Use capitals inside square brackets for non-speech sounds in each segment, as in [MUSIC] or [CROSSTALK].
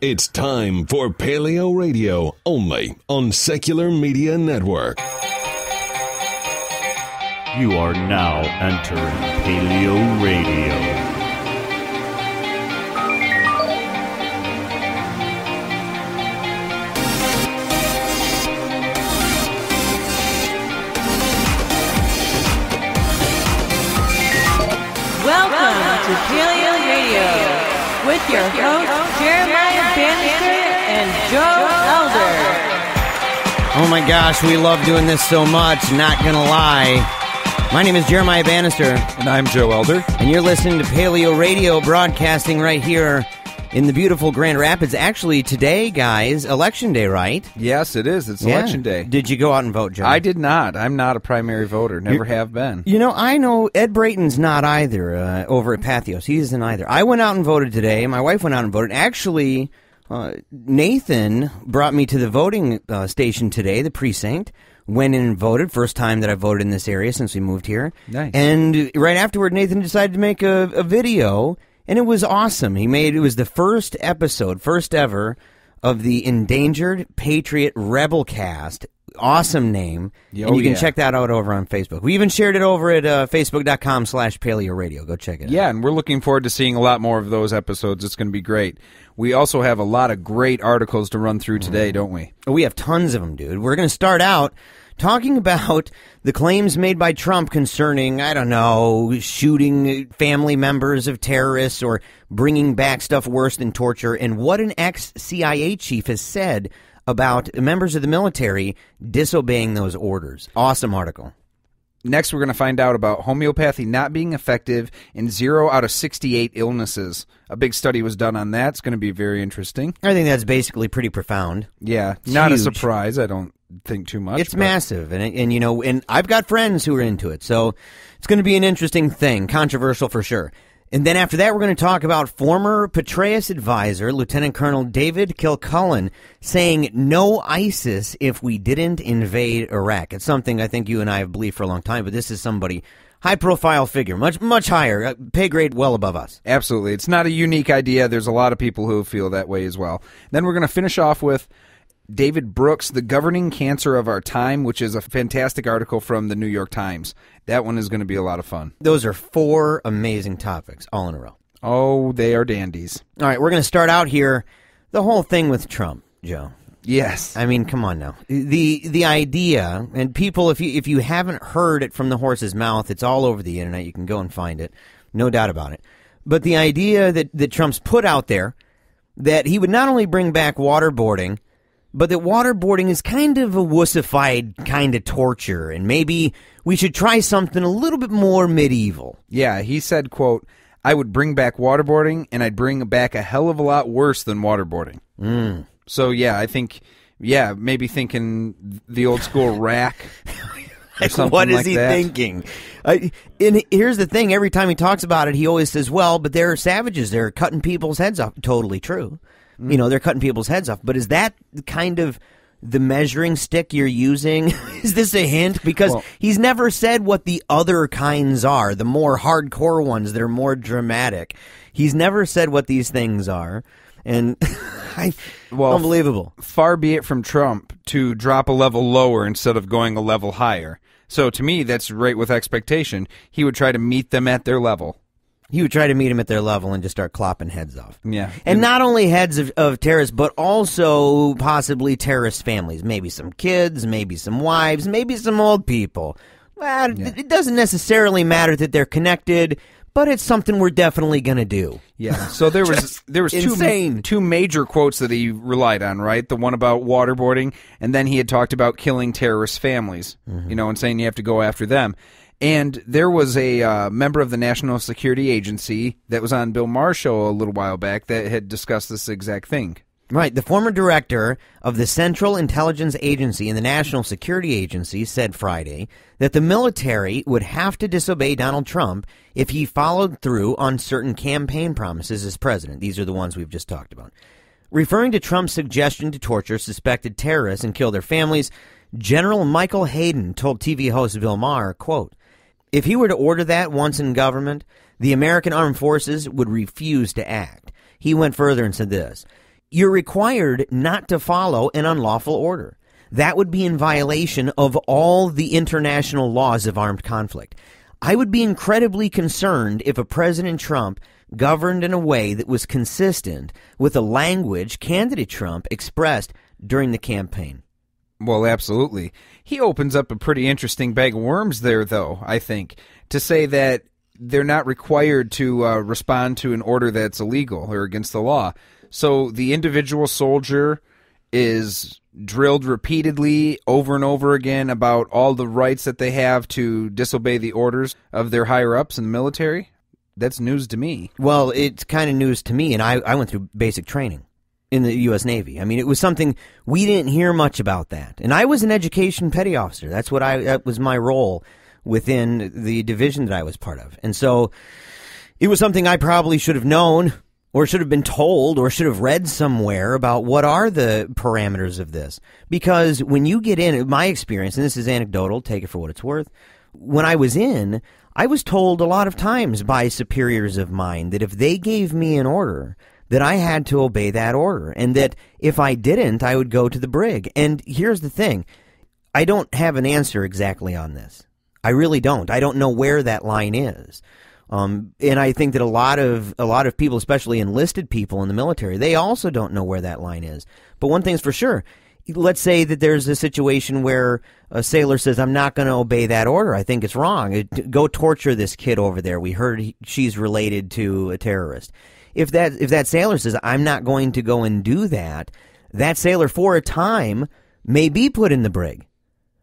It's time for Paleo Radio, only on Secular Media Network. You are now entering Paleo Radio. My gosh, we love doing this so much, not gonna lie. My name is Jeremiah Bannister, And I'm Joe Elder. and you're listening to Paleo Radio broadcasting right here in the beautiful Grand Rapids. Actually, today, guys, election day, right? Yes, it is. It's Yeah. election day. Did you go out and vote, Joe? I did not. I'm not a primary voter. Never have been. You know, I know Ed Brayton's not either uh, over at Patheos. He isn't either. I went out and voted today. My wife went out and voted. Actually, uh, Nathan brought me to the voting uh, station today, the precinct. Went in and voted. First time that I voted in this area since we moved here. Nice. And right afterward, Nathan decided to make a, a video, and it was awesome. He made it was the first episode, first ever, of the Endangered Patriot Rebel Cast. Awesome name. Yeah, and oh, you can yeah. check that out over on Facebook. We even shared it over at uh, facebook.com slash paleo radio. Go check it out. Yeah, and we're looking forward to seeing a lot more of those episodes. It's going to be great. We also have a lot of great articles to run through today, mm-hmm. don't we? Oh, we have tons of them, dude. We're going to start out talking about the claims made by Trump concerning, I don't know, shooting family members of terrorists or bringing back stuff worse than torture, and what an ex CIA chief has said about members of the military disobeying those orders. Awesome article. Next, we're going to find out about homeopathy not being effective in zero out of 68 illnesses. A big study was done on that. It's going to be very interesting. I think that's basically pretty profound. Yeah, not a surprise. I don't think too much. It's but- massive, and and you know, and I've got friends who are into it, so it's going to be an interesting thing, controversial for sure. And then after that, we're going to talk about former Petraeus advisor, Lieutenant Colonel David Kilcullen, saying no ISIS if we didn't invade Iraq. It's something I think you and I have believed for a long time, but this is somebody high profile figure, much much higher, uh, pay grade well above us. Absolutely. It's not a unique idea. There's a lot of people who feel that way as well. Then we're going to finish off with David Brooks, The Governing Cancer of Our Time, which is a fantastic article from the New York Times. That one is going to be a lot of fun. Those are four amazing topics all in a row. Oh, they are dandies. All right, we're going to start out here. The whole thing with Trump, Joe. Yes. I mean, come on now. The the idea and people if you if you haven't heard it from the horse's mouth, it's all over the internet. You can go and find it. No doubt about it. But the idea that that Trump's put out there that he would not only bring back waterboarding, but that waterboarding is kind of a wussified kind of torture and maybe we should try something a little bit more medieval. Yeah, he said, quote, I would bring back waterboarding and I'd bring back a hell of a lot worse than waterboarding. Mm. So, yeah, I think, yeah, maybe thinking the old school rack. [LAUGHS] Like, what is like he that. thinking? Uh, and here's the thing: every time he talks about it, he always says, "Well, but there are savages. They're cutting people's heads off." Totally true. Mm. You know, they're cutting people's heads off. But is that kind of the measuring stick you're using? [LAUGHS] is this a hint? Because Well- he's never said what the other kinds are, the more hardcore ones that are more dramatic. He's never said what these things are, and [LAUGHS] I, Well, unbelievable. far be it from Trump to drop a level lower instead of going a level higher. So to me, that's right with expectation. He would try to meet them at their level. He would try to meet him at their level and just start clopping heads off. Yeah. And not only heads of, of terrorists, but also possibly terrorist families. Maybe some kids, maybe some wives, maybe some old people. Well, it- it doesn't necessarily matter that they're connected, but it's something we're definitely going to do. Yeah. So there was [LAUGHS] there was two insane. two major quotes that he relied on, right? The one about waterboarding, and then he had talked about killing terrorist families, mm-hmm. you know, and saying you have to go after them. And there was a uh, member of the National Security Agency that was on Bill Maher's show a little while back that had discussed this exact thing. Right. The former director of the Central Intelligence Agency and the National Security Agency said Friday that the military would have to disobey Donald Trump if he followed through on certain campaign promises as president. These are the ones we've just talked about. Referring to Trump's suggestion to torture suspected terrorists and kill their families, General Michael Hayden told TV host Bill Maher, quote, if he were to order that once in government, the American armed forces would refuse to act. He went further and said this you're required not to follow an unlawful order. That would be in violation of all the international laws of armed conflict. I would be incredibly concerned if a President Trump governed in a way that was consistent with the language candidate Trump expressed during the campaign. Well, absolutely. He opens up a pretty interesting bag of worms there, though, I think, to say that they're not required to uh, respond to an order that's illegal or against the law. So the individual soldier is drilled repeatedly over and over again about all the rights that they have to disobey the orders of their higher ups in the military. That's news to me. Well, it's kind of news to me, and I, I went through basic training in the U.S. Navy. I mean, it was something we didn't hear much about that. And I was an education petty officer. That's what I, that was my role within the division that I was part of. And so it was something I probably should have known or should have been told or should have read somewhere about what are the parameters of this. Because when you get in, my experience, and this is anecdotal, take it for what it's worth. When I was in, I was told a lot of times by superiors of mine that if they gave me an order, that I had to obey that order and that if I didn't, I would go to the brig. And here's the thing. I don't have an answer exactly on this. I really don't. I don't know where that line is. Um, and I think that a lot of a lot of people, especially enlisted people in the military, they also don't know where that line is. But one thing's for sure: let's say that there's a situation where a sailor says, "I'm not going to obey that order. I think it's wrong. Go torture this kid over there. We heard he, she's related to a terrorist." If that if that sailor says, "I'm not going to go and do that," that sailor for a time may be put in the brig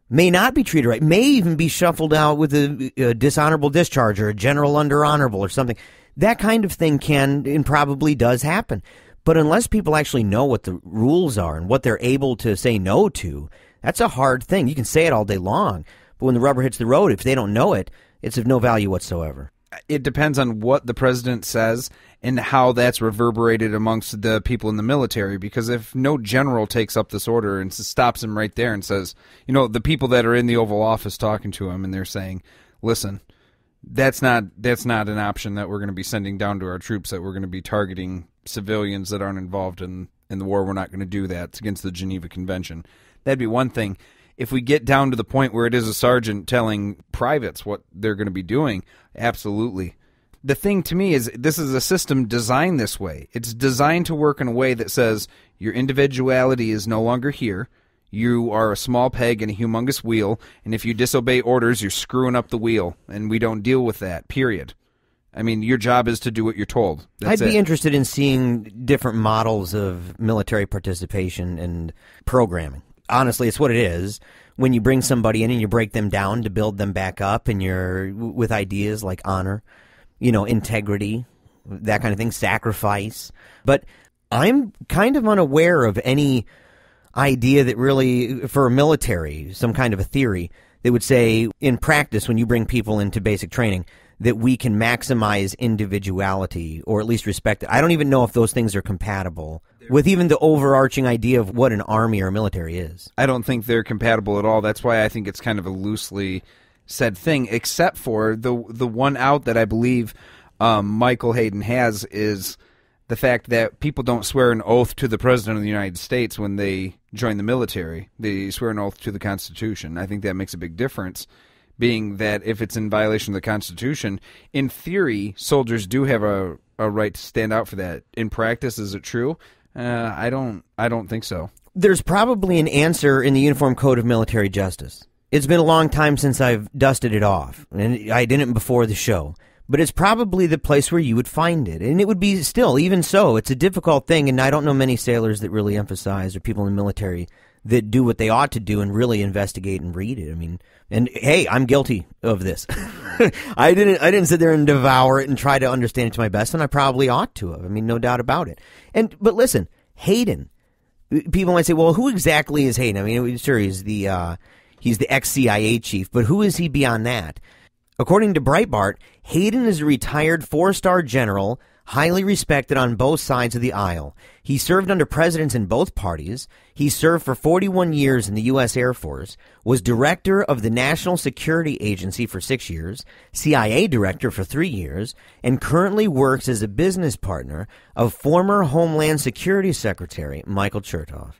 may not be treated right, may even be shuffled out with a, a, dishonorable discharge or a general under honorable or something. That kind of thing can and probably does happen. But unless people actually know what the rules are and what they're able to say no to, that's a hard thing. You can say it all day long, but when the rubber hits the road, if they don't know it, it's of no value whatsoever it depends on what the president says and how that's reverberated amongst the people in the military. Because if no general takes up this order and stops him right there and says, you know, the people that are in the Oval Office talking to him and they're saying, listen, that's not that's not an option that we're going to be sending down to our troops. That we're going to be targeting civilians that aren't involved in in the war. We're not going to do that. It's against the Geneva Convention. That'd be one thing if we get down to the point where it is a sergeant telling privates what they're going to be doing, absolutely. The thing to me is this is a system designed this way. It's designed to work in a way that says your individuality is no longer here. You are a small peg in a humongous wheel, and if you disobey orders, you're screwing up the wheel, and we don't deal with that, period. I mean, your job is to do what you're told. That's I'd be it. interested in seeing different models of military participation and programming honestly, it's what it is. When you bring somebody in and you break them down to build them back up, and you're with ideas like honor, you know, integrity, that kind of thing, sacrifice. But I'm kind of unaware of any idea that really, for a military, some kind of a theory that would say, in practice, when you bring people into basic training, that we can maximize individuality or at least respect it. I don't even know if those things are compatible with even the overarching idea of what an army or military is. I don't think they're compatible at all. That's why I think it's kind of a loosely said thing, except for the the one out that I believe um, Michael Hayden has is the fact that people don't swear an oath to the president of the United States when they join the military. They swear an oath to the Constitution. I think that makes a big difference. Being that if it's in violation of the Constitution, in theory, soldiers do have a, a right to stand out for that. In practice, is it true? Uh, I don't. I don't think so. There's probably an answer in the Uniform Code of Military Justice. It's been a long time since I've dusted it off, and I didn't before the show. But it's probably the place where you would find it, and it would be still, even so, it's a difficult thing. And I don't know many sailors that really emphasize, or people in the military that do what they ought to do and really investigate and read it. I mean, and hey, I'm guilty of this. [LAUGHS] I didn't I didn't sit there and devour it and try to understand it to my best, and I probably ought to have. I mean, no doubt about it. And but listen, Hayden. People might say, "Well, who exactly is Hayden?" I mean, sure, he's the uh, he's the ex CIA chief, but who is he beyond that? According to Breitbart, Hayden is a retired four star general, highly respected on both sides of the aisle. He served under presidents in both parties. He served for 41 years in the U.S. Air Force, was director of the National Security Agency for six years, CIA director for three years, and currently works as a business partner of former Homeland Security Secretary Michael Chertoff.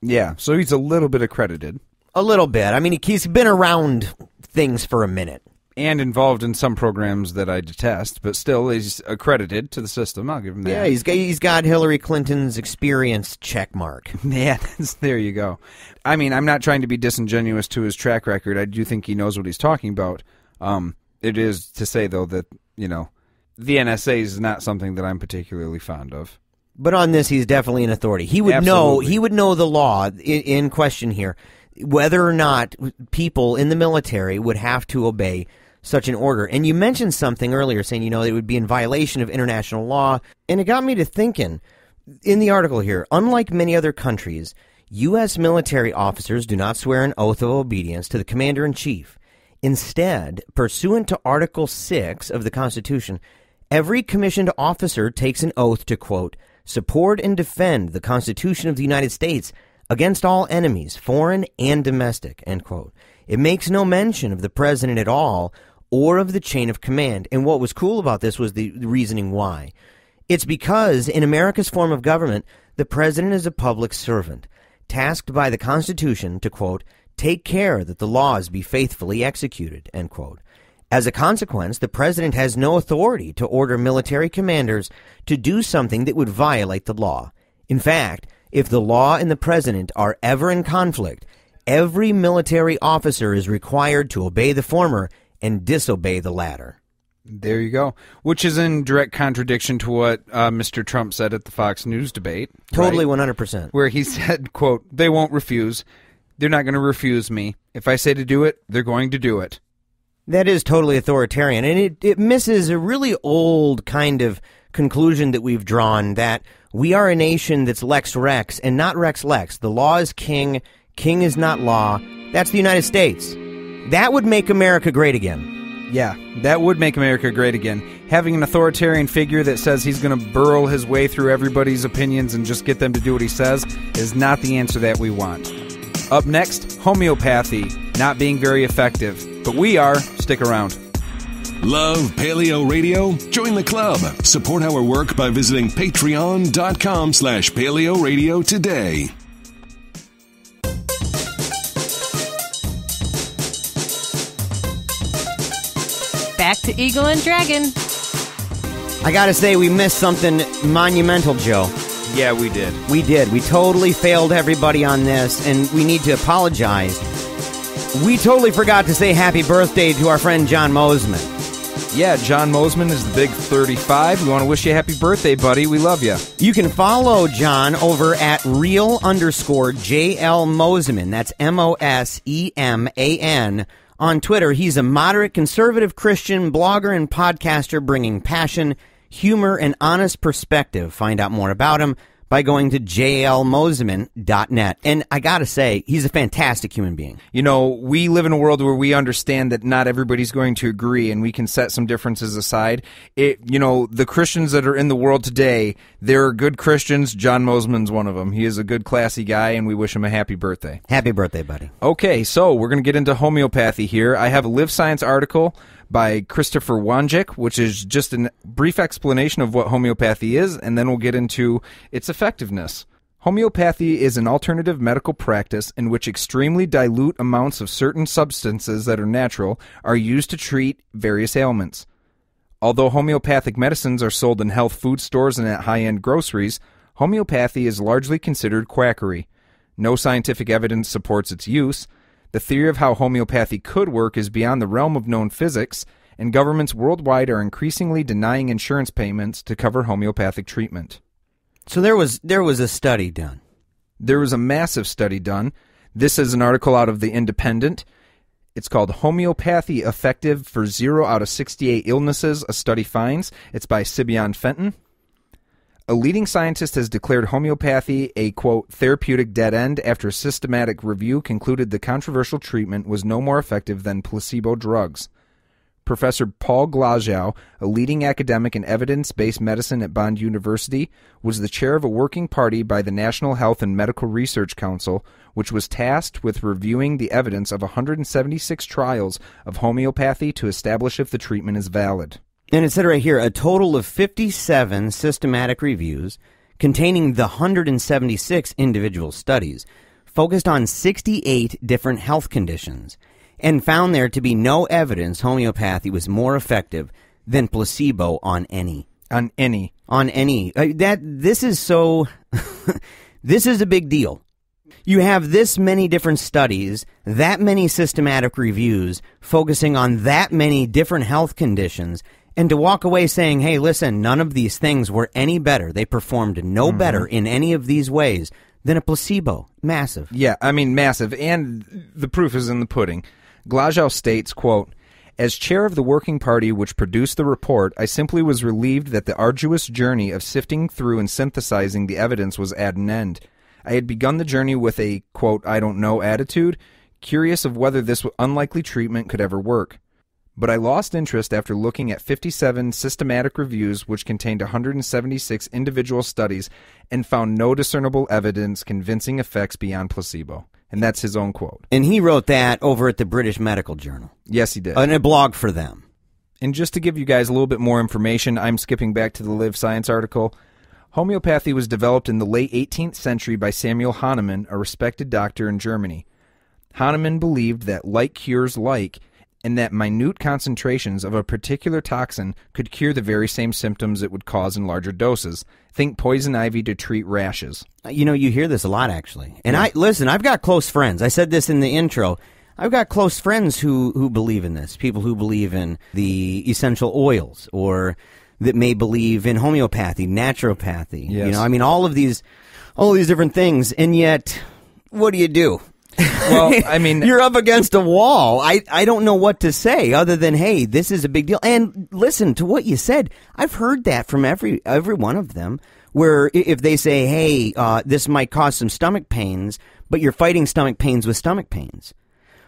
Yeah, so he's a little bit accredited A little bit. I mean, he's been around things for a minute. and involved in some programs that I detest, but still he's accredited to the system. I'll give him that. Yeah, he's got, he's got Hillary Clinton's experience check mark. [LAUGHS] Yeah, that's, there you go. I mean, I'm not trying to be disingenuous to his track record. I do think he knows what he's talking about. Um, it is to say though that you know the NSA is not something that I'm particularly fond of. But on this, he's definitely an authority. He would know. He would know the law in, in question here, whether or not people in the military would have to obey such an order. And you mentioned something earlier, saying you know it would be in violation of international law, and it got me to thinking. In the article here, unlike many other countries, U.S. military officers do not swear an oath of obedience to the commander in chief. Instead, pursuant to Article 6 of the Constitution, every commissioned officer takes an oath to, quote, support and defend the Constitution of the United States against all enemies, foreign and domestic, end quote. It makes no mention of the president at all or of the chain of command. And what was cool about this was the reasoning why. It's because in America's form of government, the president is a public servant, tasked by the Constitution to, quote, take care that the laws be faithfully executed, end quote. As a consequence, the president has no authority to order military commanders to do something that would violate the law. In fact, if the law and the president are ever in conflict, every military officer is required to obey the former and disobey the latter. There you go. Which is in direct contradiction to what uh, Mr. Trump said at the Fox News debate. Totally right? 100%. Where he [LAUGHS] said, "quote They won't refuse. They're not going to refuse me. If I say to do it, they're going to do it." That is totally authoritarian, and it, it misses a really old kind of conclusion that we've drawn that we are a nation that's Lex Rex and not Rex Lex. The law is king, king is not law. That's the United States. That would make America great again. Yeah, that would make America great again. Having an authoritarian figure that says he's going to burrow his way through everybody's opinions and just get them to do what he says is not the answer that we want. Up next, homeopathy, not being very effective. But we are. Stick around. Love Paleo Radio? Join the club. Support our work by visiting patreon.com slash paleo radio today. Back to Eagle and Dragon. I gotta say, we missed something monumental, Joe. Yeah, we did. We did. We totally failed everybody on this, and we need to apologize. We totally forgot to say happy birthday to our friend John Moseman. Yeah, John Moseman is the big 35. We want to wish you a happy birthday, buddy. We love you. You can follow John over at real underscore JL Moseman. That's M O S E M A N. On Twitter, he's a moderate conservative Christian blogger and podcaster bringing passion, humor, and honest perspective. Find out more about him by going to jlmoseman.net. And I gotta say, he's a fantastic human being. You know, we live in a world where we understand that not everybody's going to agree and we can set some differences aside. It, you know, the Christians that are in the world today, they're good Christians. John Moseman's one of them. He is a good, classy guy, and we wish him a happy birthday. Happy birthday, buddy. Okay, so we're going to get into homeopathy here. I have a Live Science article by Christopher Wanjek, which is just a brief explanation of what homeopathy is, and then we'll get into its effectiveness. Homeopathy is an alternative medical practice in which extremely dilute amounts of certain substances that are natural are used to treat various ailments. Although homeopathic medicines are sold in health food stores and at high end groceries, homeopathy is largely considered quackery. No scientific evidence supports its use. The theory of how homeopathy could work is beyond the realm of known physics, and governments worldwide are increasingly denying insurance payments to cover homeopathic treatment. So there was there was a study done. There was a massive study done. This is an article out of The Independent. It's called Homeopathy Effective for Zero Out of 68 Illnesses, a Study Finds. It's by Siobhan Fenton. A leading scientist has declared homeopathy a quote therapeutic dead end after a systematic review concluded the controversial treatment was no more effective than placebo drugs. Professor Paul Glasziou, a leading academic in evidence based medicine at Bond University, was the chair of a working party by the National Health and Medical Research Council, which was tasked with reviewing the evidence of 176 trials of homeopathy to establish if the treatment is valid. And it said right here a total of 57 systematic reviews containing the 176 individual studies focused on 68 different health conditions and found there to be no evidence homeopathy was more effective than placebo on any. On any. On any. Uh, that this is so [LAUGHS] this is a big deal. You have this many different studies, that many systematic reviews focusing on that many different health conditions and to walk away saying, hey, listen, none of these things were any better. They performed no Mm-hmm. better in any of these ways than a placebo. Massive. Yeah, I mean massive, and the proof is in the pudding. Glasziou states, quote, as chair of the working party which produced the report, I simply was relieved that the arduous journey of sifting through and synthesizing the evidence was at an end. I had begun the journey with a, quote, I don't know attitude, curious of whether this unlikely treatment could ever work. But I lost interest after looking at 57 systematic reviews, which contained 176 individual studies, and found no discernible evidence convincing effects beyond placebo. And that's his own quote. And he wrote that over at the British Medical Journal, Yes, he did. in a blog for them. And just to give you guys a little bit more information, I'm skipping back to the Live Science article. Homeopathy was developed in the late 18th century by Samuel Hahnemann, a respected doctor in Germany. Hahnemann believed that like cures like, and that minute concentrations of a particular toxin could cure the very same symptoms it would cause in larger doses. Think poison ivy to treat rashes. Uh, you know, you hear this a lot actually. And I listen, I've got close friends. I said this in the intro. I've got close friends who who believe in this. People who believe in the essential oils or that may believe in homeopathy, naturopathy. Yes. You know, I mean all of these all these different things and yet what do you do? Well, [LAUGHS] I mean, You're up against a wall. I, I don't know what to say other than, hey, this is a big deal. And listen to what you said. I've heard that from every every one of them. Where if they say, hey, uh, this might cause some stomach pains, but you're fighting stomach pains with stomach pains.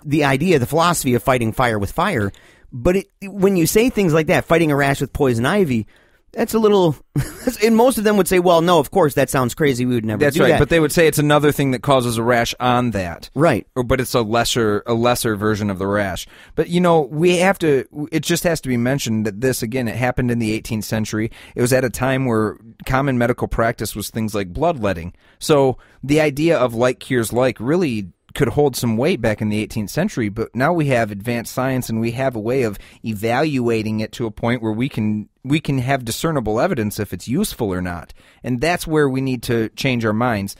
The idea, the philosophy of fighting fire with fire. But it, when you say things like that, fighting a rash with poison ivy, that's a little. [LAUGHS] and most of them would say, well, no, of course, that sounds crazy. We would never that's right. that. But they would say it's another thing that causes a rash on that. right. or but it's a lesser a lesser version of the rash. But you know, we have to it just has to be mentioned that this again it happened in the 18th century. It was at a time where common medical practice was things like bloodletting. So the idea of like cures like really could hold some weight back in the 18th century, but now we have advanced science and we have a way of evaluating it to a point where we can we can have discernible evidence if it's useful or not. And that's where we need to change our minds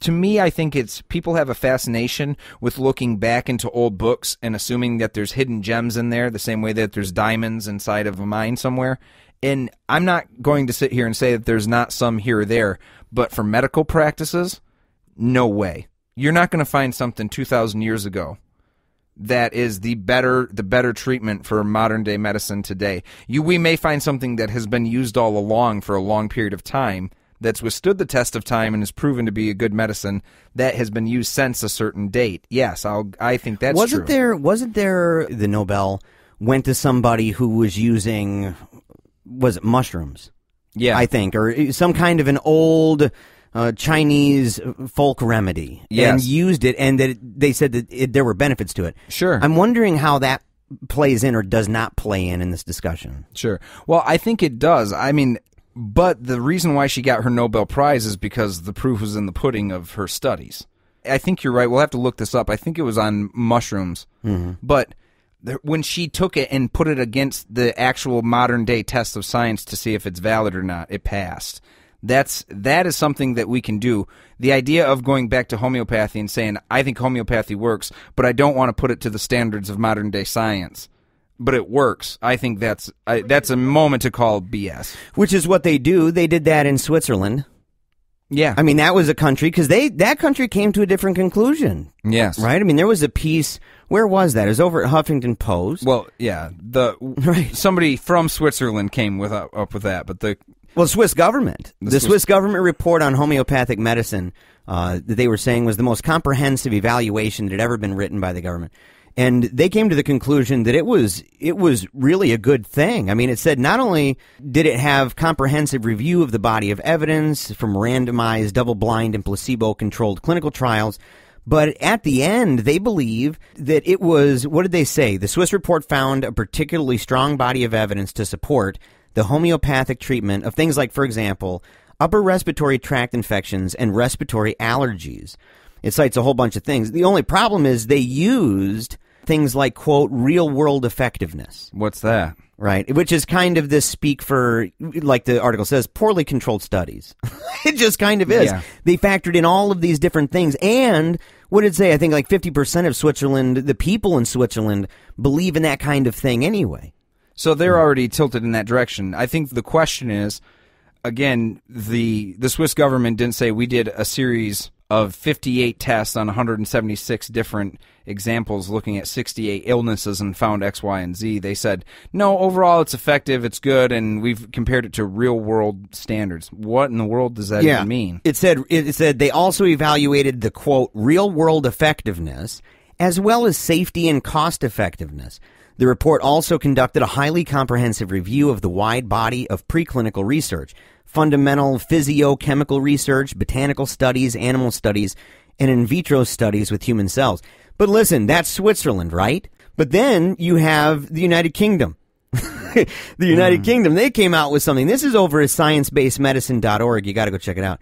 to me, I think it's people have a fascination with looking back into old books and assuming that there's hidden gems in there, the same way that there's diamonds inside of a mine somewhere. And I'm not going to sit here and say that there's not some here or there, but for medical practices, no way. You're not going to find something 2,000 years ago that is the better the better treatment for modern day medicine today. You we may find something that has been used all along for a long period of time that's withstood the test of time and is proven to be a good medicine that has been used since a certain date. Yes, I'll I think that's wasn't true. there wasn't there the Nobel went to somebody who was using was it mushrooms? Yeah. I think or some kind of an old uh, Chinese folk remedy Yes. and used it and that it, they said that it, there were benefits to it. Sure. I'm wondering how that plays in or does not play in in this discussion. Sure. Well, I think it does. I mean, but the reason why she got her Nobel Prize is because the proof was in the pudding of her studies. I think you're right. We'll have to look this up. I think it was on mushrooms. But when she took it and put it against the actual modern day test of science to see if it's valid or not, it passed. That's that is something that we can do. The idea of going back to homeopathy and saying I think homeopathy works, but I don't want to put it to the standards of modern day science but it works. I think that's I, that's a moment to call BS. Which is what they do. They did that in Switzerland. Yeah. I mean, that was a country because they that country came to a different conclusion, yes. right? I mean, there was a piece. Where was that? It was over at Huffington Post. Well, yeah. The [LAUGHS] Right. somebody from Switzerland came with up, up with that, but the Well, Swiss government. The, Swiss- Swiss, government report on homeopathic medicine uh, that they were saying was the most comprehensive evaluation that had ever been written by the government. and they came to the conclusion that it was it was really a good thing. I mean, it said not only did it have comprehensive review of the body of evidence from randomized, double-blind, and placebo-controlled clinical trials, but at the end, they believe that it was what did they say? The Swiss report found a particularly strong body of evidence to support the homeopathic treatment of things like, for example, upper respiratory tract infections and respiratory allergies. It cites a whole bunch of things. The only problem is they used things like, quote, real world effectiveness, What's that? right? Which is kind of this speak for, like the article says, poorly controlled studies. [LAUGHS] it just kind of is. Yeah. They factored in all of these different things. And what did it say? I think like 50% of Switzerland, the people in Switzerland, believe in that kind of thing anyway. So they're mm-hmm. already tilted in that direction. I think the question is, again, the the Swiss government didn't say we did a series of 58 tests on 176 different examples looking at 68 illnesses and found X, Y, and Z. They said, no, overall it's effective, it's good, and we've compared it to real world standards. What in the world does that even mean? It said it said they also evaluated the quote real world effectiveness as well as safety and cost effectiveness. The report also conducted a highly comprehensive review of the wide body of preclinical research, fundamental physiochemical research, botanical studies, animal studies, and in vitro studies with human cells. But listen, that's Switzerland, right? But then you have the United Kingdom. [LAUGHS] the United hmm. Kingdom, they came out with something. This is over at sciencebasedmedicine.org. You got to go check it out.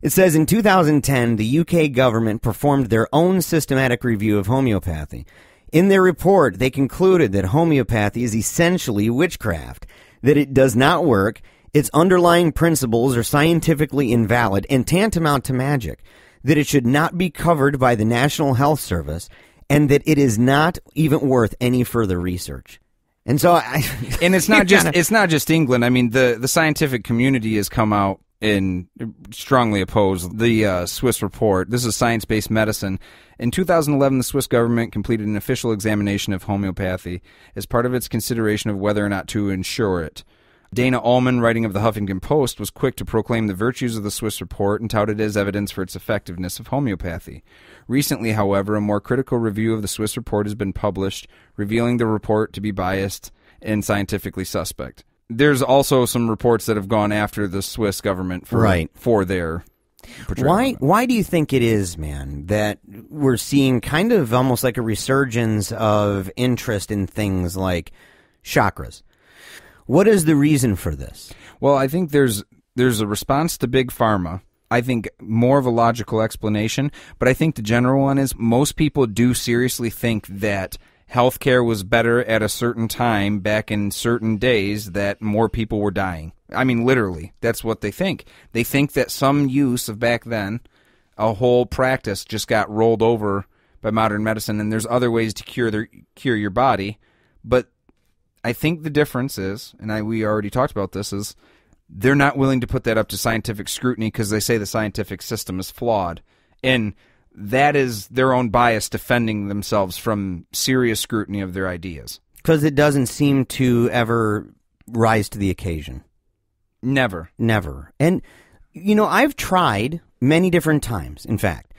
It says in 2010, the UK government performed their own systematic review of homeopathy. In their report, they concluded that homeopathy is essentially witchcraft, that it does not work, its underlying principles are scientifically invalid and tantamount to magic, that it should not be covered by the National Health Service, and that it is not even worth any further research. And so I, [LAUGHS] and it's not just kinda- it's not just England. I mean, the the scientific community has come out and strongly opposed the uh, Swiss report. This is science based medicine. In 2011, the Swiss government completed an official examination of homeopathy as part of its consideration of whether or not to insure it. Dana Ullman, writing of the Huffington Post, was quick to proclaim the virtues of the Swiss report and touted it as evidence for its effectiveness of homeopathy. Recently, however, a more critical review of the Swiss report has been published, revealing the report to be biased and scientifically suspect. There's also some reports that have gone after the Swiss government for Right. for their Why? Why do you think it is, man, that we're seeing kind of almost like a resurgence of interest in things like chakras? What is the reason for this? Well, I think there's there's a response to big pharma. I think more of a logical explanation, but I think the general one is most people do seriously think that healthcare was better at a certain time back in certain days that more people were dying. I mean literally, that's what they think. They think that some use of back then a whole practice just got rolled over by modern medicine and there's other ways to cure their cure your body, but I think the difference is, and I we already talked about this, is they're not willing to put that up to scientific scrutiny because they say the scientific system is flawed, and that is their own bias defending themselves from serious scrutiny of their ideas. Because it doesn't seem to ever rise to the occasion. Never. Never. And, you know, I've tried many different times, in fact.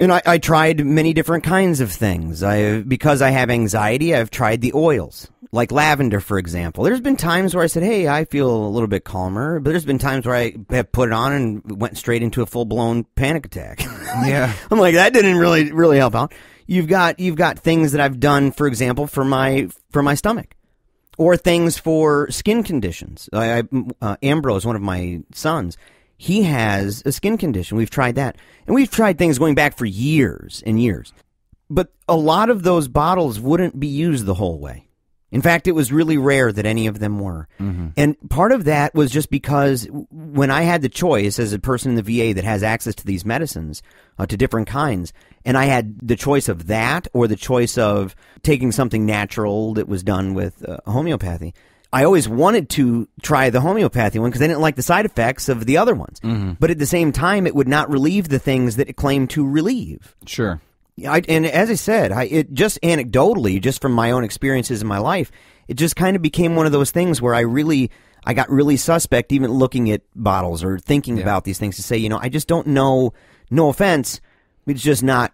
And I, I tried many different kinds of things. I, because I have anxiety, I've tried the oils, like lavender, for example. There's been times where I said, hey, I feel a little bit calmer, but there's been times where I have put it on and went straight into a full blown panic attack. [LAUGHS] Yeah. I'm like, that didn't really, really help out. You've got, you've got things that I've done, for example, for my, for my stomach or things for skin conditions. I, I, uh, Ambrose, one of my sons, he has a skin condition. We've tried that, and we've tried things going back for years and years. But a lot of those bottles wouldn't be used the whole way. In fact, it was really rare that any of them were. And part of that was just because when I had the choice as a person in the VA that has access to these medicines, uh, to different kinds, and I had the choice of that or the choice of taking something natural that was done with uh, homeopathy, I always wanted to try the homeopathy one because I didn't like the side effects of the other ones. Mm-hmm. But at the same time, it would not relieve the things that it claimed to relieve. Sure. I, and as I said, I, it just anecdotally, just from my own experiences in my life, it just kind of became one of those things where I really, I got really suspect even looking at bottles or thinking about these things to say, you know, I just don't know. No offense, it's just not.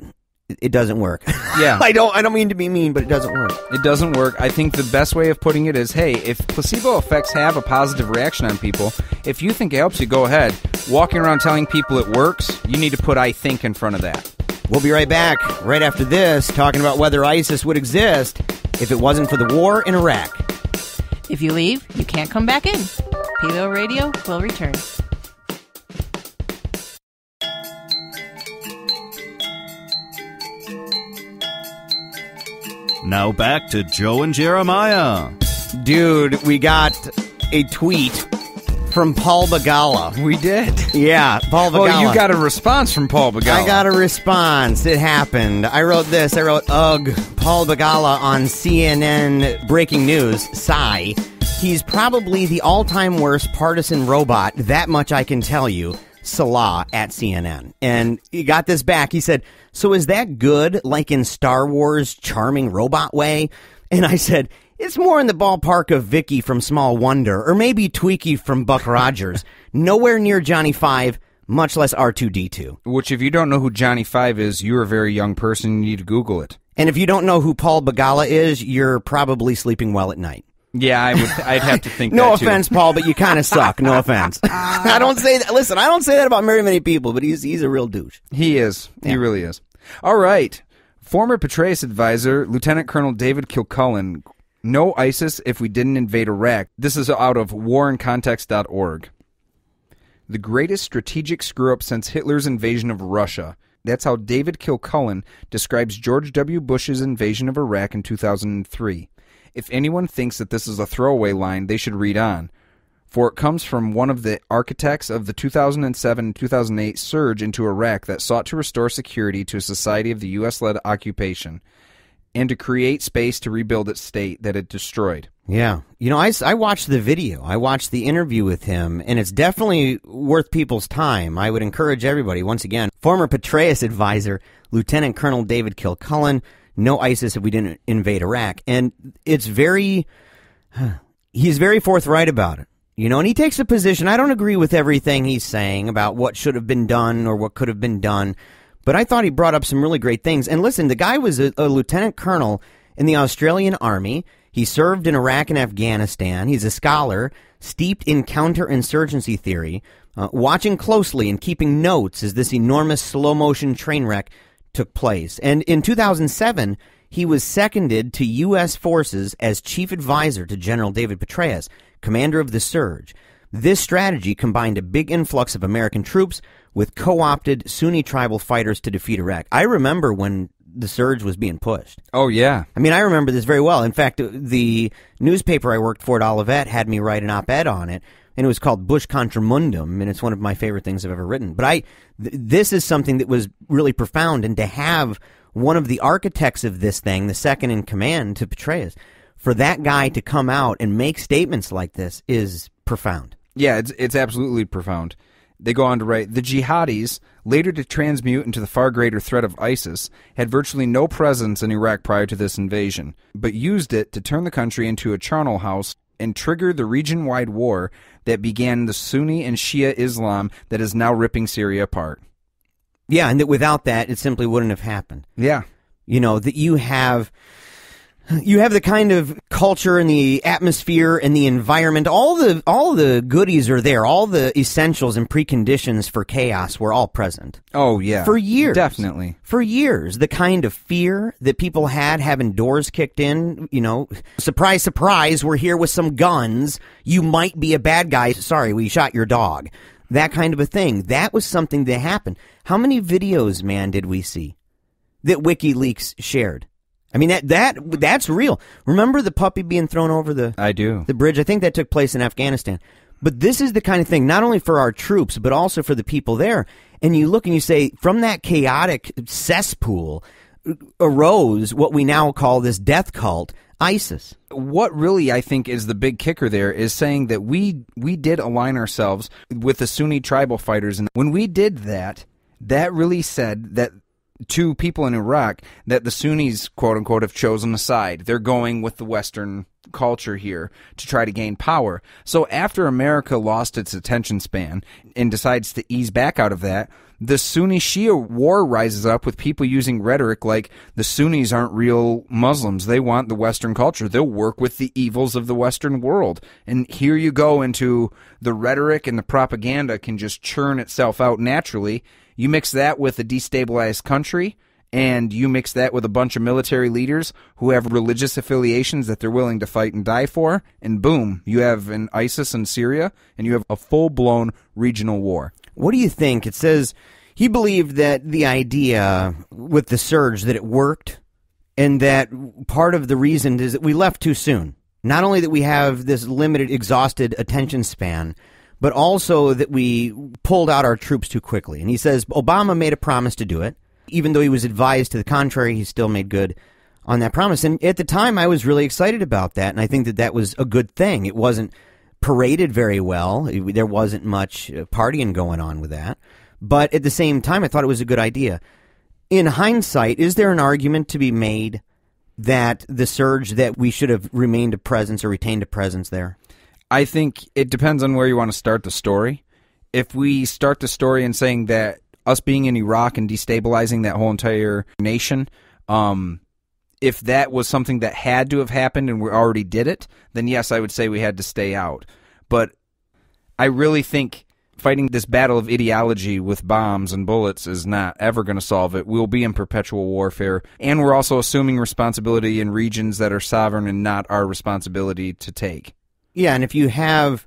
It- it doesn't work. [LAUGHS] Yeah. I don't I don't mean to be mean, but it doesn't work. It doesn't work. I think the best way of putting it is hey, if placebo effects have a positive reaction on people, if you think it helps you, go ahead. Walking around telling people it works, you need to put I think in front of that. We'll be right back right after this talking about whether ISIS would exist if it wasn't for the war in Iraq. If you leave, you can't come back in. Paleo Radio will return. Now back to Joe and Jeremiah. Dude, we got a tweet from Paul Begala. We did. Yeah, Paul Begala. Oh, you got a response from Paul Begala. I got a response. It happened. I wrote this. I wrote, ugh, Paul Begala on CNN Breaking News. Sigh. He's probably the all time worst partisan robot. That much I can tell you. Salah at CNN. And he got this back. He said, So is that good, like in Star Wars' charming robot way? And I said, It's more in the ballpark of Vicky from Small Wonder, or maybe Twiki from Buck Rogers. Nowhere near Johnny Five, much less R2D2. Which, if you don't know who Johnny Five is, you're a very young person. You need to Google it. And if you don't know who Paul Begala is, you're probably sleeping well at night. Yeah, I would. I'd have to think. [LAUGHS] No that too. offense, Paul, but you kind of suck. No [LAUGHS] offense. [LAUGHS] I don't say that. Listen, I don't say that about very many people, but he's he's a real douche. He is. He really is. All right. Former Petraeus advisor, Lieutenant Colonel David Kilcullen. No ISIS if we didn't invade Iraq. This is out of warincontext.org. The greatest strategic screw up since Hitler's invasion of Russia. That's how David Kilcullen describes George W. Bush's invasion of Iraq in 2003. If anyone thinks that this is a throwaway line, they should read on for it comes from one of the architects of the 2007 2008 surge into Iraq that sought to restore security to a society of the U.S. led occupation and to create space to rebuild its state that it destroyed. Yeah. You know, I, I watched the video. I watched the interview with him, and it's definitely worth people's time. I would encourage everybody, once again, former Petraeus advisor, Lieutenant Colonel David Kilcullen, no ISIS if we didn't invade Iraq. And it's very, he's very forthright about it. You know, and he takes a position. I don't agree with everything he's saying about what should have been done or what could have been done, but I thought he brought up some really great things. And listen, the guy was a, a lieutenant colonel in the Australian Army. He served in Iraq and Afghanistan. He's a scholar steeped in counterinsurgency theory, uh, watching closely and keeping notes as this enormous slow motion train wreck took place. And in 2007, he was seconded to U.S. forces as chief advisor to General David Petraeus, commander of the surge. This strategy combined a big influx of American troops with co opted Sunni tribal fighters to defeat Iraq. I remember when the surge was being pushed. Oh, yeah. I mean, I remember this very well. In fact, the newspaper I worked for at Olivet had me write an op-ed on it, and it was called Bush Contra Mundum, and it's one of my favorite things I've ever written. But I, th- this is something that was really profound, and to have one of the architects of this thing, the second in command to Petraeus, for that guy to come out and make statements like this is profound. Yeah, it's, it's absolutely profound. They go on to write The jihadis, later to transmute into the far greater threat of ISIS, had virtually no presence in Iraq prior to this invasion, but used it to turn the country into a charnel house and trigger the region wide war that began the Sunni and Shia Islam that is now ripping Syria apart. Yeah, and that without that, it simply wouldn't have happened. Yeah. you know that you have you have the kind of culture and the atmosphere and the environment. All the all the goodies are there. All the essentials and preconditions for chaos were all present. Oh, yeah. for years. Definitely. for years the kind of fear that people had having doors kicked in you know surprise surprise we're here with some guns. You might be a bad guy. Sorry we shot your dog. That kind of a thing. That was something that happened. How many videos man did we see that WikiLeaks shared. I mean that that that's real. Remember the puppy being thrown over the I do. the bridge? I think that took place in Afghanistan. But this is the kind of thing not only for our troops but also for the people there. And you look and you say from that chaotic cesspool arose what we now call this death cult, ISIS. what really I think is the big kicker there is saying that we we did align ourselves with the Sunni tribal fighters, and when we did that, that really said that to people in Iraq that the Sunnis quote unquote have chosen a side. They're going with the Western culture here to try to gain power. So after America lost its attention span and decides to ease back out of that, the Sunni Shia war rises up with people using rhetoric like the Sunnis aren't real Muslims. They want the Western culture. They'll work with the evils of the Western world. And here you go into the rhetoric and the propaganda can just churn itself out naturally. You mix that with a destabilized country and you mix that with a bunch of military leaders who have religious affiliations that they're willing to fight and die for, and boom, you have an ISIS in Syria, and you have a full blown regional war. What do you think? It says he believed that the idea with the surge that it worked, and that part of the reason is that we left too soon. Not only that we have this limited, exhausted attention span, but also that we pulled out our troops too quickly. And he says Obama made a promise to do it even though he was advised to the contrary, he still made good on that promise. And at the time, I was really excited about that. And I think that that was a good thing. It wasn't paraded very well. There wasn't much uh, partying going on with that. But at the same time, I thought it was a good idea. In hindsight, is there an argument to be made that the surge that we should have remained a presence or retained a presence there? I think it depends on where you want to start the story. If we start the story in saying that us being in Iraq and destabilizing that whole entire nation, um, if that was something that had to have happened and we already did it, then yes, I would say we had to stay out. But I really think fighting this battle of ideology with bombs and bullets is not ever going to solve it. We'll be in perpetual warfare. And we're also assuming responsibility in regions that are sovereign and not our responsibility to take. Yeah, and if you have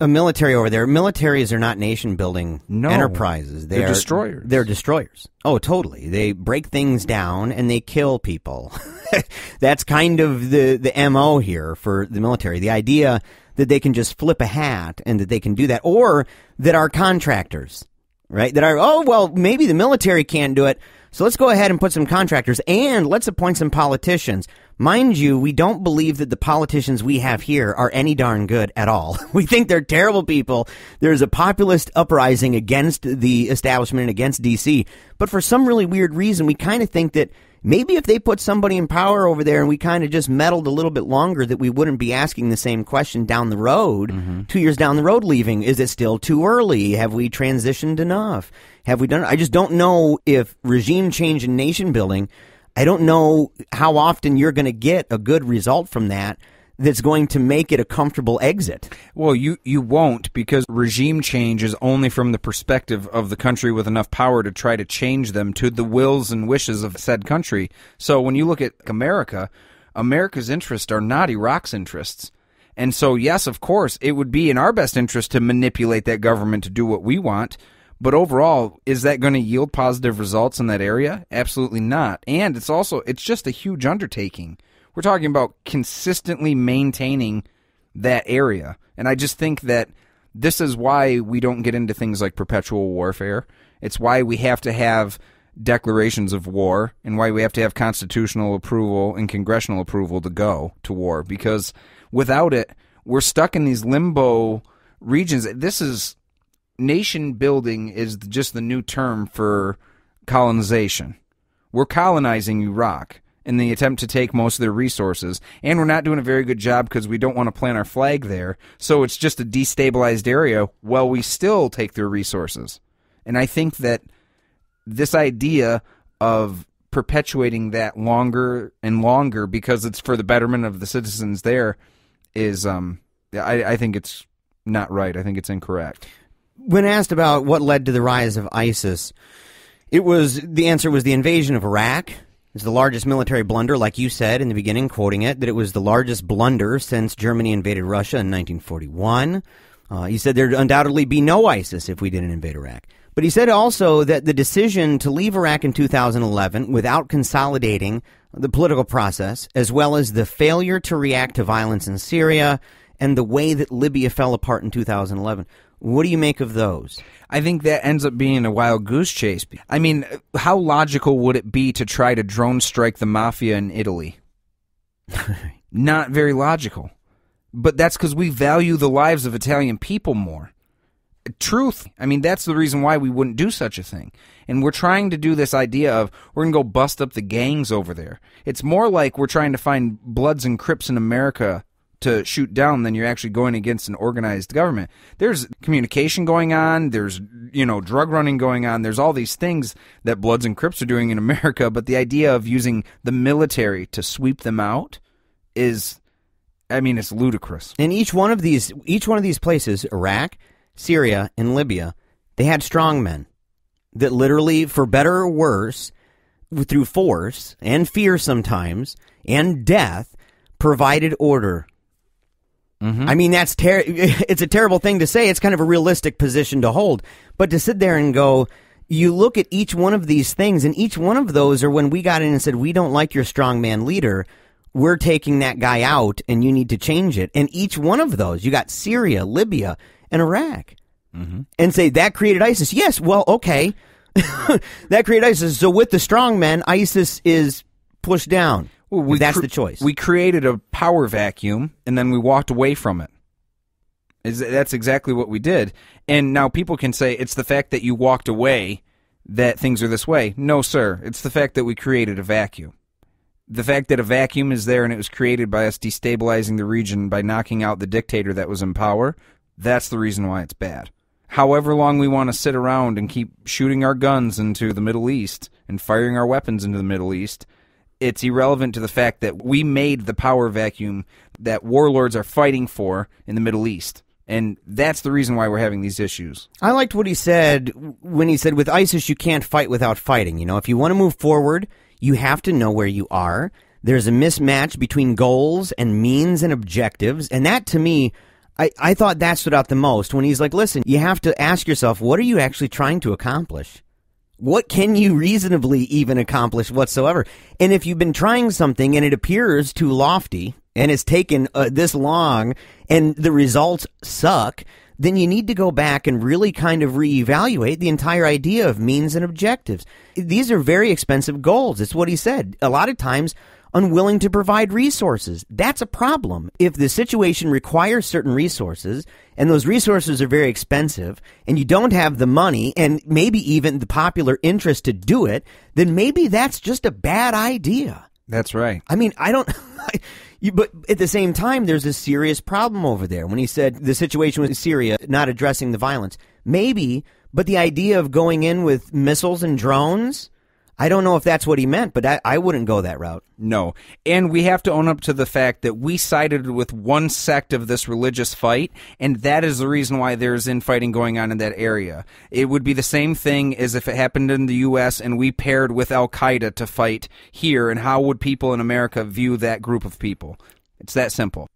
a military over there. Militaries are not nation building No. enterprises. They They're are destroyers. They're destroyers. Oh, totally. They break things down and they kill people. [LAUGHS] That's kind of the the mo here for the military. The idea that they can just flip a hat and that they can do that, or that our contractors, right? That are oh well, maybe the military can't do it. So let's go ahead and put some contractors and let's appoint some politicians. Mind you, we don't believe that the politicians we have here are any darn good at all. [LAUGHS] We think they're terrible people. There's a populist uprising against the establishment and against DC. But for some really weird reason, we kind of think that maybe if they put somebody in power over there and we kind of just meddled a little bit longer, that we wouldn't be asking the same question down the road, mm-hmm. two years down the road, leaving. Is it still too early? Have we transitioned enough? Have we done? I just don't know if regime change and nation building. I don't know how often you're going to get a good result from that. That's going to make it a comfortable exit. Well, you you won't because regime change is only from the perspective of the country with enough power to try to change them to the wills and wishes of said country. So when you look at America, America's interests are not Iraq's interests. And so yes, of course, it would be in our best interest to manipulate that government to do what we want. But overall, is that going to yield positive results in that area? Absolutely not. And it's also it's just a huge undertaking. We're talking about consistently maintaining that area. And I just think that this is why we don't get into things like perpetual warfare. It's why we have to have declarations of war and why we have to have constitutional approval and congressional approval to go to war because without it, we're stuck in these limbo regions. This is nation building is just the new term for colonization. We're colonizing Iraq in the attempt to take most of their resources, and we're not doing a very good job because we don't want to plant our flag there. So it's just a destabilized area while we still take their resources. And I think that this idea of perpetuating that longer and longer because it's for the betterment of the citizens there is um I, I think it's not right. I think it's incorrect. When asked about what led to the rise of ISIS, it was the answer was the invasion of Iraq. It's the largest military blunder, like you said in the beginning, quoting it, that it was the largest blunder since Germany invaded Russia in 1941. Uh, he said there'd undoubtedly be no ISIS if we didn't invade Iraq. But he said also that the decision to leave Iraq in 2011 without consolidating the political process, as well as the failure to react to violence in Syria and the way that Libya fell apart in 2011, what do you make of those? I think that ends up being a wild goose chase. I mean, how logical would it be to try to drone strike the mafia in Italy? [LAUGHS] Not very logical. But that's because we value the lives of Italian people more. Truth. I mean, that's the reason why we wouldn't do such a thing. And we're trying to do this idea of we're going to go bust up the gangs over there. It's more like we're trying to find Bloods and Crips in America to shoot down, then you're actually going against an organized government. There's communication going on. There's you know drug running going on. There's all these things that Bloods and Crips are doing in America. But the idea of using the military to sweep them out is, I mean, it's ludicrous. In each one of these, each one of these places, Iraq, Syria, and Libya, they had strong men that literally, for better or worse, through force and fear sometimes and death, provided order. Mm-hmm. I mean, that's ter- [LAUGHS] it's a terrible thing to say. It's kind of a realistic position to hold, but to sit there and go, you look at each one of these things, and each one of those are when we got in and said, we don't like your strongman leader. We're taking that guy out, and you need to change it. And each one of those, you got Syria, Libya, and Iraq, mm-hmm. and say that created ISIS. Yes, well, okay, [LAUGHS] that created ISIS. So with the strongmen, ISIS is pushed down. Well, that's cr- the choice. We created a power vacuum and then we walked away from it. Is that's exactly what we did. And now people can say it's the fact that you walked away that things are this way. No, sir. It's the fact that we created a vacuum. The fact that a vacuum is there and it was created by us destabilizing the region by knocking out the dictator that was in power, that's the reason why it's bad. However long we want to sit around and keep shooting our guns into the Middle East and firing our weapons into the Middle East, it's irrelevant to the fact that we made the power vacuum that warlords are fighting for in the Middle East. And that's the reason why we're having these issues. I liked what he said when he said, with ISIS, you can't fight without fighting. You know, if you want to move forward, you have to know where you are. There's a mismatch between goals and means and objectives. And that to me, I, I thought that stood out the most when he's like, listen, you have to ask yourself, what are you actually trying to accomplish? What can you reasonably even accomplish whatsoever? And if you've been trying something and it appears too lofty and it's taken uh, this long and the results suck, then you need to go back and really kind of reevaluate the entire idea of means and objectives. These are very expensive goals. It's what he said. A lot of times, unwilling to provide resources. That's a problem. If the situation requires certain resources and those resources are very expensive and you don't have the money and maybe even the popular interest to do it, then maybe that's just a bad idea. That's right. I mean, I don't. [LAUGHS] you, but at the same time, there's a serious problem over there. When he said the situation with Syria not addressing the violence, maybe, but the idea of going in with missiles and drones, I don't know if that's what he meant, but I, I wouldn't go that route. No. And we have to own up to the fact that we sided with one sect of this religious fight, and that is the reason why there's infighting going on in that area. It would be the same thing as if it happened in the U.S. and we paired with Al Qaeda to fight here, and how would people in America view that group of people? It's that simple.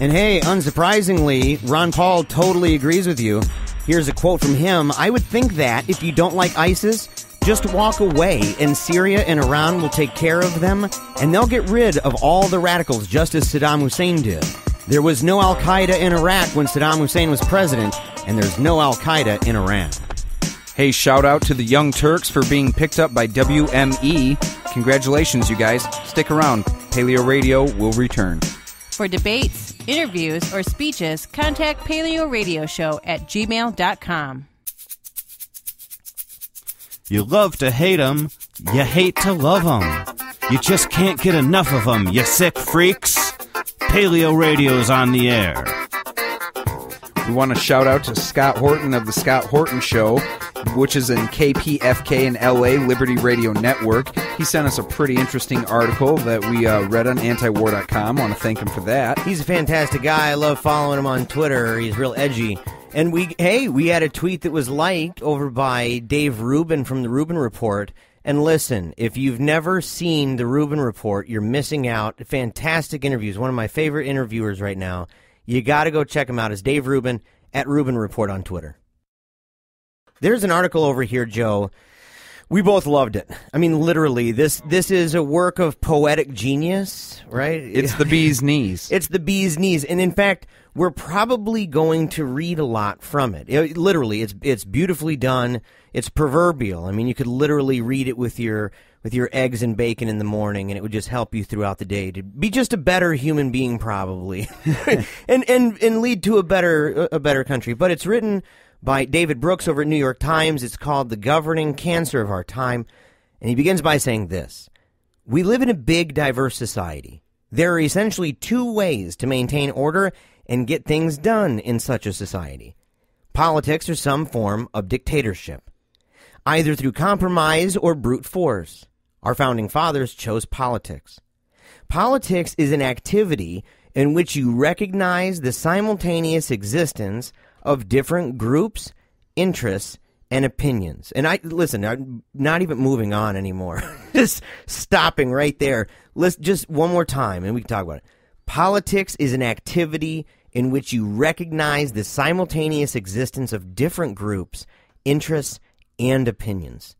And hey, unsurprisingly, Ron Paul totally agrees with you. Here's a quote from him I would think that if you don't like ISIS, just walk away, and Syria and Iran will take care of them, and they'll get rid of all the radicals just as Saddam Hussein did. There was no Al Qaeda in Iraq when Saddam Hussein was president, and there's no Al Qaeda in Iran. Hey, shout out to the Young Turks for being picked up by WME. Congratulations, you guys. Stick around. Paleo Radio will return. For debates, interviews, or speeches, contact Paleo Radio Show at gmail.com. You love to hate 'em, you hate to love 'em. You just can't get enough of 'em, you sick freaks. Paleo Radio's on the air. We want to shout out to Scott Horton of the Scott Horton Show, which is in KPFK in LA, Liberty Radio Network. He sent us a pretty interesting article that we uh, read on antiwar.com. want to thank him for that. He's a fantastic guy. I love following him on Twitter. He's real edgy. And we, hey, we had a tweet that was liked over by Dave Rubin from the Rubin Report. And listen, if you've never seen the Rubin Report, you're missing out. Fantastic interviews. One of my favorite interviewers right now. You got to go check him out. It's Dave Rubin at Rubin Report on Twitter. There's an article over here, Joe. We both loved it. I mean, literally, this this is a work of poetic genius, right? It's the bee's knees. [LAUGHS] It's the bee's knees, and in fact, we're probably going to read a lot from it. It- literally, it's it's beautifully done. It's proverbial. I mean, you could literally read it with your with your eggs and bacon in the morning, and it would just help you throughout the day to be just a better human being, probably, [LAUGHS] and and and lead to a better a better country. But it's written by David Brooks over at New York Times. It's called "The Governing Cancer of Our Time," and he begins by saying this. We live in a big, diverse society. There are essentially two ways to maintain order and get things done in such a society. Politics or some form of dictatorship, either through compromise or brute force. Our founding fathers chose politics. Politics is an activity in which you recognize the simultaneous existence of different groups, interests, and opinions. And I listen, I'm not even moving on anymore. [LAUGHS] just stopping right there. Let's just one more time and we can talk about it. Politics is an activity in which you recognize the simultaneous existence of different groups, interests, and opinions.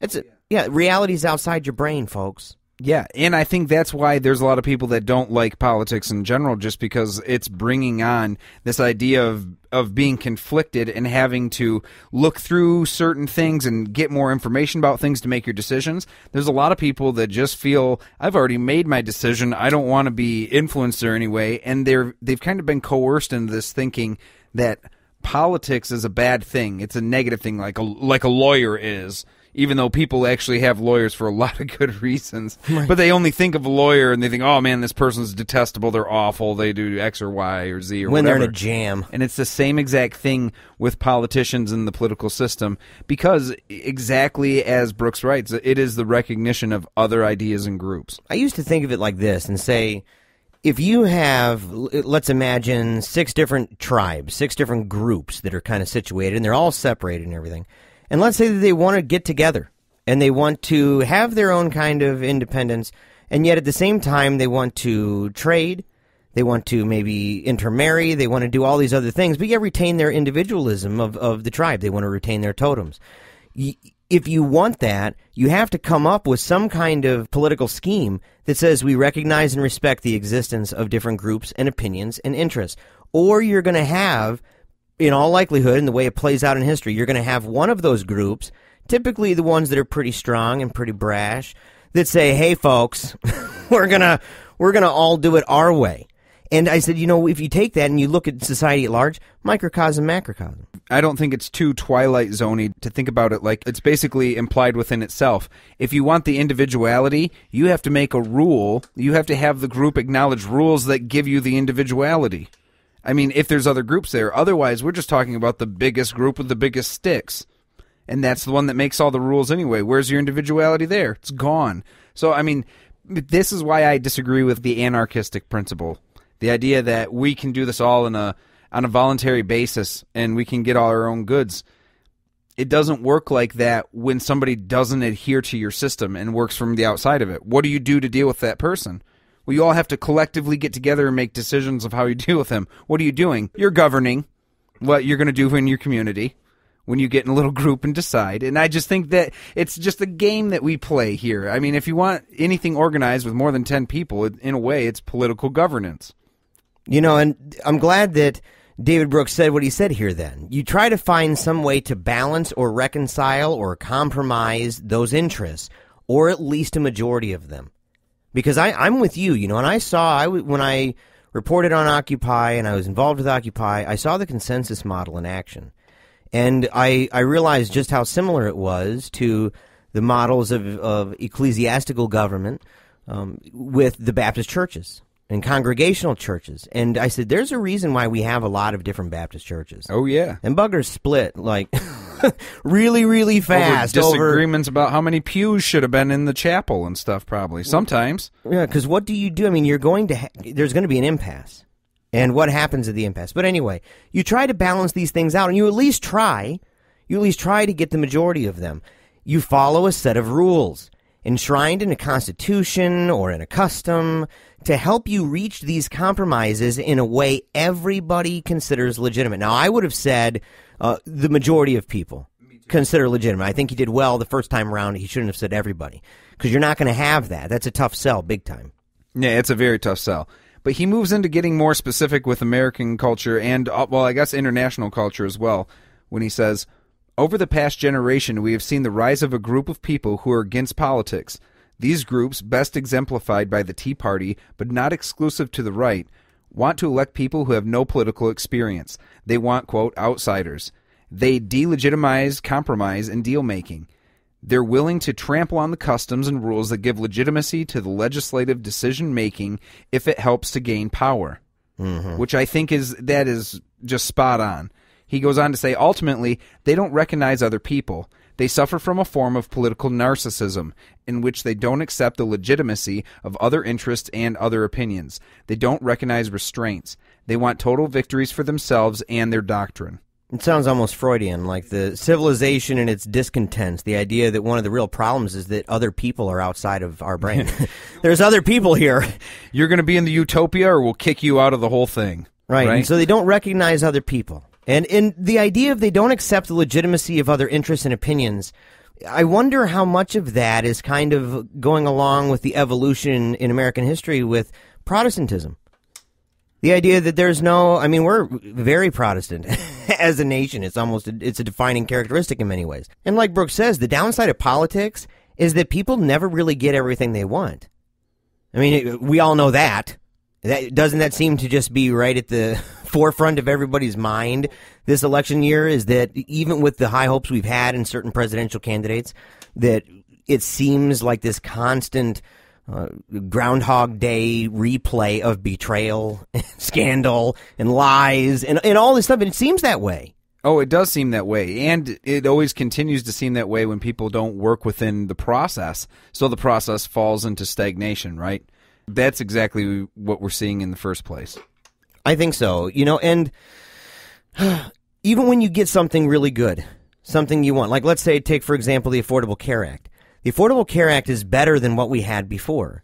It's a, yeah, reality's outside your brain, folks. Yeah, and I think that's why there's a lot of people that don't like politics in general, just because it's bringing on this idea of of being conflicted and having to look through certain things and get more information about things to make your decisions. There's a lot of people that just feel I've already made my decision. I don't want to be influenced or anyway, and they're they've kind of been coerced into this thinking that politics is a bad thing. It's a negative thing, like a like a lawyer is even though people actually have lawyers for a lot of good reasons. Right. But they only think of a lawyer and they think, oh man, this person's detestable, they're awful, they do X or Y or Z or when whatever. they're in a jam. And it's the same exact thing with politicians in the political system because exactly as Brooks writes, it is the recognition of other ideas and groups. I used to think of it like this and say, if you have, let's imagine six different tribes, six different groups that are kind of situated and they're all separated and everything and let's say that they want to get together and they want to have their own kind of independence, and yet at the same time they want to trade, they want to maybe intermarry, they want to do all these other things, but yet retain their individualism of, of the tribe. They want to retain their totems. If you want that, you have to come up with some kind of political scheme that says we recognize and respect the existence of different groups and opinions and interests. Or you're going to have in all likelihood, in the way it plays out in history, you're going to have one of those groups, typically the ones that are pretty strong and pretty brash, that say, "Hey, folks, [LAUGHS] we're gonna we're gonna all do it our way." And I said, you know, if you take that and you look at society at large, microcosm, macrocosm. I don't think it's too Twilight Zoney to think about it like it's basically implied within itself. If you want the individuality, you have to make a rule. You have to have the group acknowledge rules that give you the individuality. I mean, if there's other groups there. Otherwise, we're just talking about the biggest group with the biggest sticks. And that's the one that makes all the rules anyway. Where's your individuality there? It's gone. So, I mean, this is why I disagree with the anarchistic principle. The idea that we can do this all in a on a voluntary basis and we can get all our own goods. It doesn't work like that when somebody doesn't adhere to your system and works from the outside of it. What do you do to deal with that person? Well, you all have to collectively get together and make decisions of how you [LAUGHS] deal with him. What are you doing? You're governing what you're going to do in your community when you get in a little group and decide. And I just think that it's just a game that we play here. I mean, if you want anything organized with more than 10 people, in a way, it's political governance. You know, and I'm glad that David Brooks said what he said here then. You try to find some way to balance or reconcile or compromise those interests, or at least a majority of them because I, I'm with you, you know, and I saw I when I reported on Occupy and I was involved with Occupy, I saw the consensus model in action, and I I realized just how similar it was to the models of, of ecclesiastical government um, with the Baptist churches and congregational churches. And I said, there's a reason why we have a lot of different Baptist churches. Oh yeah, and buggers split like [LAUGHS] [LAUGHS] really, really fast. Over disagreements over, about how many pews should have been in the chapel and stuff. Probably sometimes. Yeah, because what do you do? I mean, you're going to ha- there's going to be an impasse, and what happens at the impasse? But anyway, you try to balance these things out, and you at least try. You at least try to get the majority of them. You follow a set of rules enshrined in a constitution or in a custom to help you reach these compromises in a way everybody considers legitimate. Now, I would have said uh, the majority of people consider legitimate. I think he did well the first time around. He shouldn't have said everybody because you're not going to have that. That's a tough sell, big time. Yeah, it's a very tough sell. But he moves into getting more specific with American culture and, uh, well, I guess international culture as well when he says, Over the past generation, we have seen the rise of a group of people who are against politics. These groups, best exemplified by the Tea Party, but not exclusive to the right, want to elect people who have no political experience. They want, quote, outsiders. They delegitimize compromise and deal making. They're willing to trample on the customs and rules that give legitimacy to the legislative decision making if it helps to gain power. Mm-hmm. Which I think is that is just spot on. He goes on to say ultimately, they don't recognize other people. They suffer from a form of political narcissism in which they don't accept the legitimacy of other interests and other opinions. They don't recognize restraints. They want total victories for themselves and their doctrine. It sounds almost Freudian, like the civilization and its discontents. The idea that one of the real problems is that other people are outside of our brain. [LAUGHS] There's other people here. You're going to be in the utopia or we'll kick you out of the whole thing. Right. And so they don't recognize other people. And in the idea of they don't accept the legitimacy of other interests and opinions, I wonder how much of that is kind of going along with the evolution in American history with Protestantism. The idea that there's no, I mean, we're very Protestant [LAUGHS] as a nation. It's almost, a, it's a defining characteristic in many ways. And like Brooks says, the downside of politics is that people never really get everything they want. I mean, we all know that. That doesn't that seem to just be right at the [LAUGHS] forefront of everybody's mind this election year is that even with the high hopes we've had in certain presidential candidates that it seems like this constant uh, groundhog day replay of betrayal [LAUGHS] scandal and lies and, and all this stuff and it seems that way Oh, it does seem that way. And it always continues to seem that way when people don't work within the process. So the process falls into stagnation, right? That's exactly what we're seeing in the first place. I think so. You know, and [SIGHS] even when you get something really good, something you want, like let's say, take for example the Affordable Care Act. The Affordable Care Act is better than what we had before.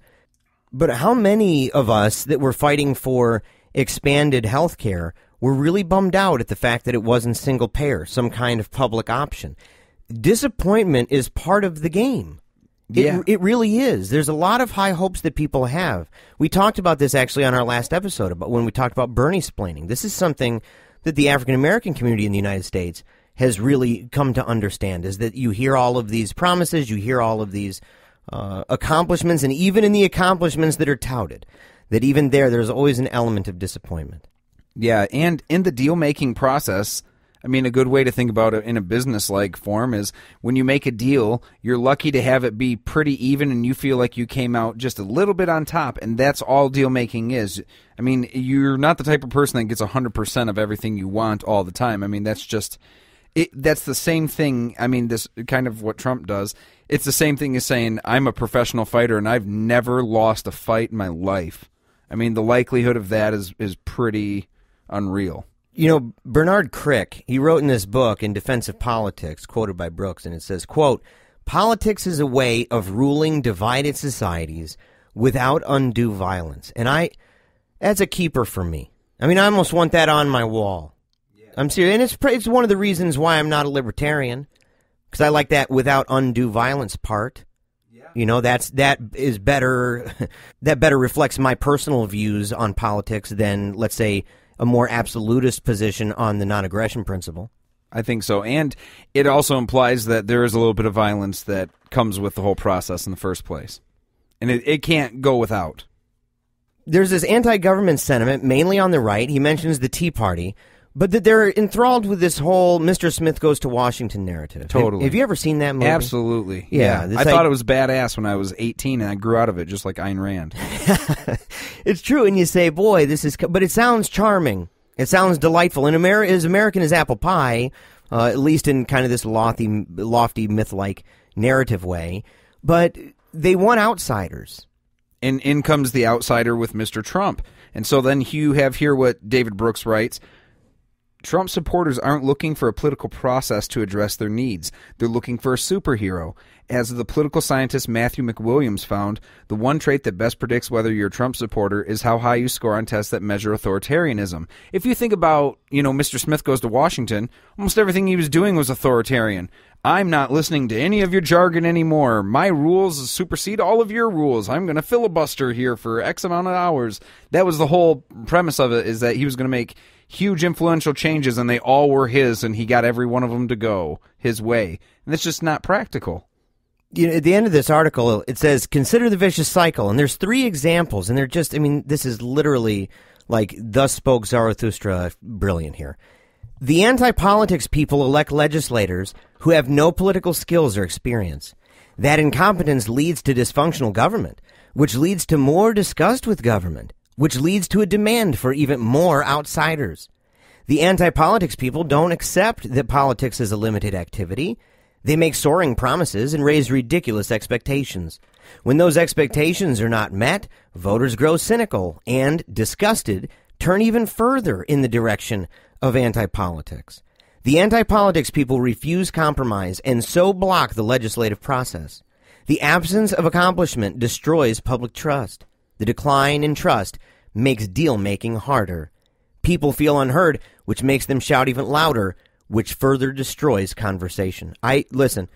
But how many of us that were fighting for expanded health care were really bummed out at the fact that it wasn't single payer, some kind of public option? Disappointment is part of the game. It, Yeah. it really is. There's a lot of high hopes that people have. We talked about this actually on our last episode about when we talked about Bernie splaining. This is something that the African American community in the United States has really come to understand is that you hear all of these promises, you hear all of these uh, accomplishments, and even in the accomplishments that are touted, that even there, there's always an element of disappointment. Yeah, and in the deal making process, I mean, a good way to think about it in a business like form is when you make a deal, you're lucky to have it be pretty even and you feel like you came out just a little bit on top. And that's all deal making is. I mean, you're not the type of person that gets 100% of everything you want all the time. I mean, that's just. It, that's the same thing. I mean, this kind of what Trump does. It's the same thing as saying, I'm a professional fighter and I've never lost a fight in my life. I mean, the likelihood of that is, is pretty unreal. You know, Bernard Crick, he wrote in this book in Defense of Politics, quoted by Brooks, and it says, quote, Politics is a way of ruling divided societies without undue violence. And I, that's a keeper for me. I mean, I almost want that on my wall. I'm serious. And it's, it's one of the reasons why I'm not a libertarian, because I like that without undue violence part. You know, that's that is better. [LAUGHS] that better reflects my personal views on politics than, let's say, a more absolutist position on the non-aggression principle. I think so. And it also implies that there is a little bit of violence that comes with the whole process in the first place. And it, it can't go without. There's this anti-government sentiment, mainly on the right. He mentions the Tea Party, but that they're enthralled with this whole "Mr. Smith goes to Washington" narrative. Have- Totally. Have, you ever seen that movie? Absolutely. Yeah, this I thought it was badass when I was 18 and I grew out of it just like Ayn Rand. [LAUGHS] it's true, and you say, "Boy, this is," but it sounds charming. It sounds delightful, and Ameri- as American as apple pie, uh, at least in kind of this lofty, lofty myth-like narrative way. But they want outsiders. and in comes the outsider with Mr. Trump. And so then you have here what David Brooks writes. Trump supporters aren't looking for a political process to address their needs. They're looking for a superhero. As the political scientist Matthew MacWilliams found, the one trait that best predicts whether you're a Trump supporter is how high you score on tests that measure authoritarianism. If you think about, you know, Mr. Smith goes to Washington, almost everything he was doing was authoritarian. I'm not listening to any of your jargon anymore. My rules supersede all of your rules. I'm going to filibuster here for X amount of hours. That was the whole premise of it is that he was going to make huge influential changes and they all were his and he got every one of them to go his way. And that's just not practical. you know, at the end of this article, it says, consider the vicious cycle. And there's three examples, and they're just, I mean, this is literally like, thus spoke Zarathustra, brilliant here. The anti politics people elect legislators who have no political skills or experience. That incompetence leads to dysfunctional government, which leads to more disgust with government, which leads to a demand for even more outsiders. The anti politics people don't accept that politics is a limited activity. They make soaring promises and raise ridiculous expectations. When those expectations are not met, voters grow cynical and, disgusted, turn even further in the direction of anti politics. The anti politics people refuse compromise and so block the legislative process. The absence of accomplishment destroys public trust. The decline in trust makes deal making harder. People feel unheard, which makes them shout even louder, which further destroys conversation. I listen.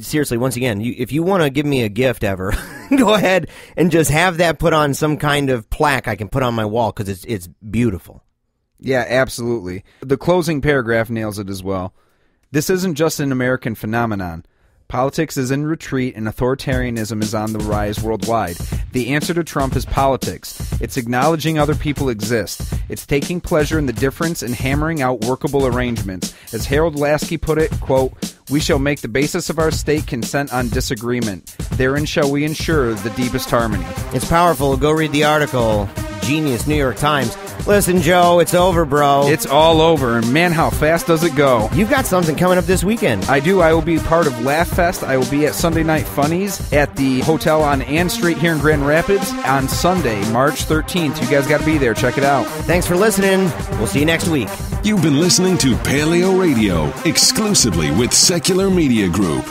Seriously, once again, you, if you want to give me a gift ever, [LAUGHS] go ahead and just have that put on some kind of plaque I can put on my wall because it's it's beautiful. Yeah, absolutely. The closing paragraph nails it as well. This isn't just an American phenomenon. Politics is in retreat and authoritarianism is on the rise worldwide. The answer to Trump is politics. It's acknowledging other people exist. It's taking pleasure in the difference and hammering out workable arrangements. As Harold Laski put it, quote, we shall make the basis of our state consent on disagreement. Therein shall we ensure the deepest harmony. It's powerful. Go read the article. Genius, New York Times. Listen, Joe, it's over, bro. It's all over, and man, how fast does it go? You've got something coming up this weekend. I do. I will be part of Laugh Fest. I will be at Sunday Night Funnies at the hotel on Ann Street here in Grand Rapids on Sunday, March 13th. You guys got to be there. Check it out. Thanks for listening. We'll see you next week. You've been listening to Paleo Radio exclusively with Secular Media Group.